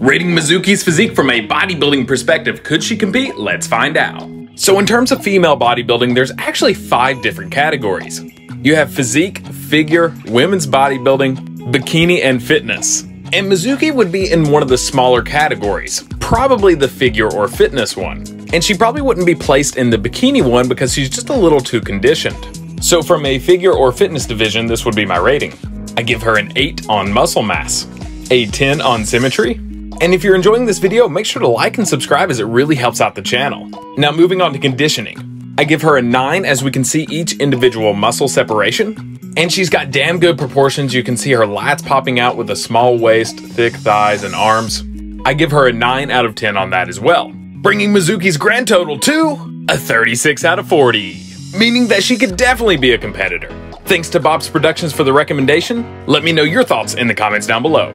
Rating Mizuki's physique from a bodybuilding perspective, could she compete? Let's find out. So in terms of female bodybuilding, there's actually five different categories. You have physique, figure, women's bodybuilding, bikini, and fitness. And Mizuki would be in one of the smaller categories, probably the figure or fitness one. And she probably wouldn't be placed in the bikini one because she's just a little too conditioned. So from a figure or fitness division, this would be my rating. I give her an 8 on muscle mass, a 10 on symmetry, and if you're enjoying this video, make sure to like and subscribe as it really helps out the channel. Now moving on to conditioning. I give her a 9 as we can see each individual muscle separation, and she's got damn good proportions. You can see her lats popping out with a small waist, thick thighs, and arms. I give her a 9 out of 10 on that as well, bringing Mizuki's grand total to a 36 out of 40, meaning that she could definitely be a competitor. Thanks to Bob's Productions for the recommendation. Let me know your thoughts in the comments down below.